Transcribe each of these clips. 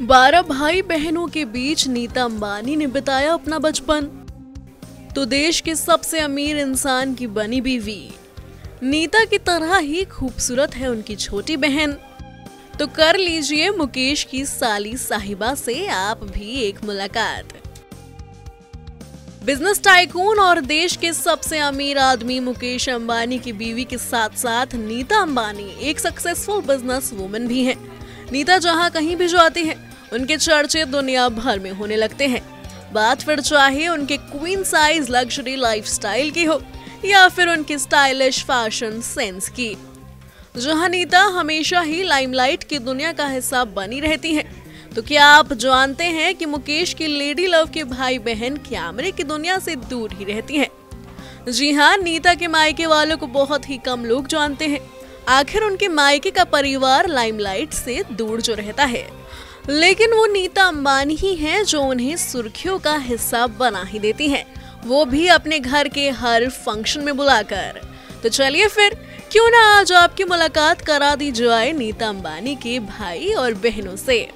बारह भाई बहनों के बीच नीता अंबानी ने बिताया अपना बचपन। तो देश के सबसे अमीर इंसान की बनी बीवी। नीता की तरह ही खूबसूरत है उनकी छोटी बहन। तो कर लीजिए मुकेश की साली साहिबा से आप भी एक मुलाकात। बिज़नेस टाइकून और देश के सबसे अमीर आदमी मुकेश अंबानी की बीवी के साथ साथ नीता अंबानी एक सक्सेसफुल बिज़नेस वुमेन भी हैं। नीता जहाँ कहीं भी जाती हैं, उनके चर्चे दुनिया भर में होने लगते हैं। बात फिर चाहे उनके क्वीन साइज़ लग्जरी लाइफस्टाइल की हो या फिर उनकी स्टाइलिश फ़ैशन सेंस की। जहाँ नीता हमेशा ही लाइमलाइट की दुनिया का हिस्सा बनी रहती हैं तो क्या आप जानते हैं कि मुकेश की लेडी लव के भाई बहन कैमरे की दुनिया से दूर ही रहती हैं? जी हाँ नीता के मायके वालों को बहुत ही कम लोग जानते हैं। आखिर उनके मायके का परिवार लाइमलाइट से दूर जो रहता है। लेकिन वो नीता अंबानी ही हैं जो उन्हें सुर्खियों का हिस्सा बना ही देती हैं। वो भी अपने घर के हर फ़ंक्शन में बुलाकर। तो चलिए फिर, क्यों ना आज आपकी मुलाकात करा दी जाए नीता अंबानी के भाई और बहनों से।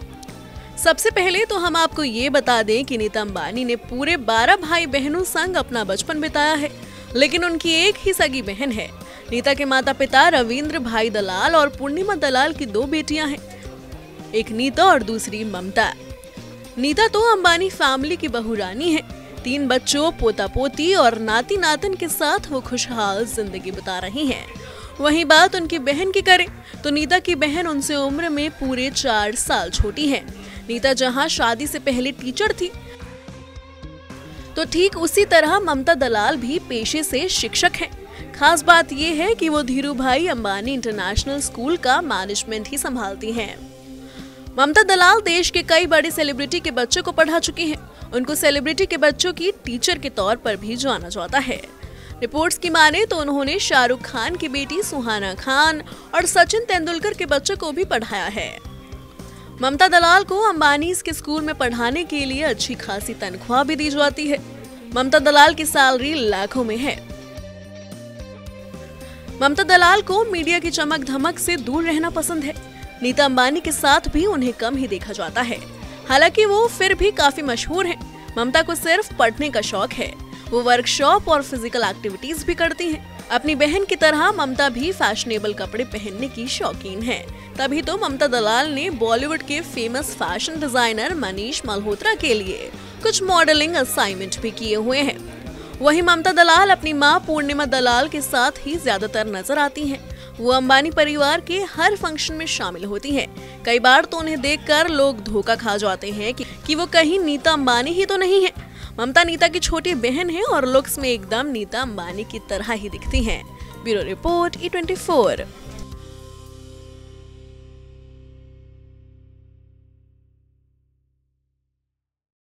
सबसे पहले तो हम आपको ये बता दें कि नीता अंबानी ने पूरे 12 भाई बहनों संग अपना बचपन बिताया है। लेकिन उनकी एक ही सगी बहन है। नीता के माता पिता रविंद्र, भाई दलाल और पूर्णिमा दलाल की दो बेटियाँ हैं। एक नीता और दूसरी ममता। नीता तो अंबानी फैमिली की बहुरानी है। तीन बच्चों पोता पोती और नाती नातन के साथ वो खुशहाल ज़िंदगी बिता रही हैं। वहीं बात उनकी बहन की करें तो नीता की बहन उनसे उम्र में पूरे चार साल छोटी है। नीता जहाँ शादी से पहले टीचर थी तो ठीक उसी तरह ममता दलाल भी पेशे से शिक्षक हैं। खास बात यह है कि वो धीरू भाई अम्बानी इंटरनेशनल स्कूल का मैनेजमेंट ही संभालती हैं। ममता दलाल देश के कई बड़े सेलिब्रिटी के बच्चों को पढ़ा चुकी हैं। उनको सेलिब्रिटी के बच्चों की टीचर के तौर पर भी जाना जाता है। रिपोर्ट्स की माने तो उन्होंने शाहरुख खान की बेटी सुहाना खान और सचिन तेंदुलकर के बच्चों को भी पढ़ाया है। ममता दलाल को अम्बानी के स्कूल में पढ़ाने के लिए अच्छी खासी तनख्वाह भी दी जाती है। ममता दलाल की सैलरी लाखों में है। ममता दलाल को मीडिया की चमक धमक से दूर रहना पसंद है। नीता अंबानी के साथ भी उन्हें कम ही देखा जाता है। हालाँकि वो फिर भी काफ़ी मशहूर हैं। ममता को सिर्फ़ पढ़ने का शौक है। वो वर्कशॉप और फ़िज़िकल एक्टिविटीज़ भी करती हैं। अपनी बहन की तरह ममता भी फैशनेबल कपड़े पहनने की शौकीन है। तभी तो ममता दलाल ने बॉलीवुड के famous fashion designer Manish Malhotra के लिए कुछ मॉडलिंग असाइनमेंट भी किए हुए हैं। वहीं ममता दलाल अपनी माँ पूर्णिमा दलाल के साथ ही ज़्यादातर नज़र आती हैं। वो अंबानी परिवार के हर फ़ंक्शन में शामिल होती हैं। कई बार तो उन्हें देखकर लोग धोखा खा जाते हैं कि, कि वो कहीं नीता अंबानी ही तो नहीं है ममता नीता की छोटी बहन है और लुक्स में एकदम नीता अंबानी की तरह ही दिखती है ब्यूरो रिपोर्ट ई ट्वेंटी